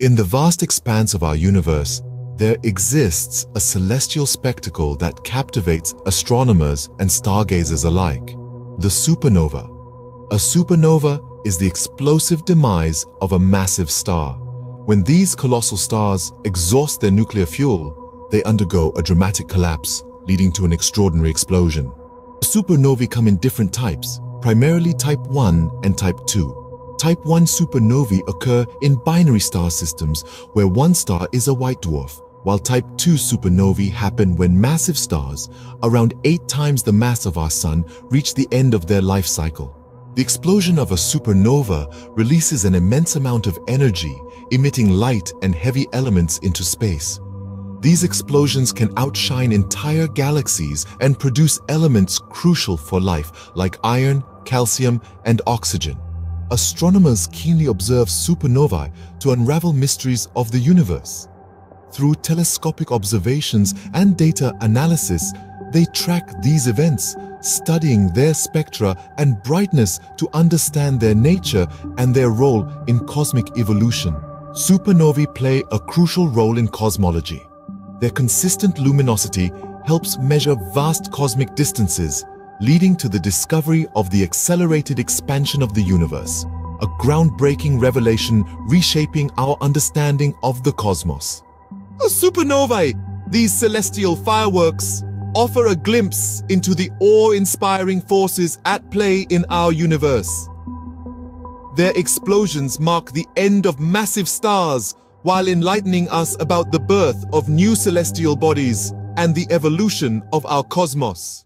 In the vast expanse of our universe, there exists a celestial spectacle that captivates astronomers and stargazers alike, the supernova. A supernova is the explosive demise of a massive star. When these colossal stars exhaust their nuclear fuel, they undergo a dramatic collapse, leading to an extraordinary explosion. Supernovae come in different types, primarily type 1 and type 2. Type 1 supernovae occur in binary star systems where one star is a white dwarf, while Type 2 supernovae happen when massive stars, around eight times the mass of our Sun, reach the end of their life cycle. The explosion of a supernova releases an immense amount of energy, emitting light and heavy elements into space. These explosions can outshine entire galaxies and produce elements crucial for life like iron, calcium, and oxygen astronomers keenly observe supernovae to unravel mysteries of the universe. Through telescopic observations and data analysis, they track these events, studying their spectra and brightness to understand their nature and their role in cosmic evolution. Supernovae play a crucial role in cosmology. Their consistent luminosity helps measure vast cosmic distances, leading to the discovery of the accelerated expansion of the universe, a groundbreaking revelation reshaping our understanding of the cosmos. Supernovae, these celestial fireworks, offer a glimpse into the awe-inspiring forces at play in our universe. Their explosions mark the end of massive stars while enlightening us about the birth of new celestial bodies and the evolution of our cosmos.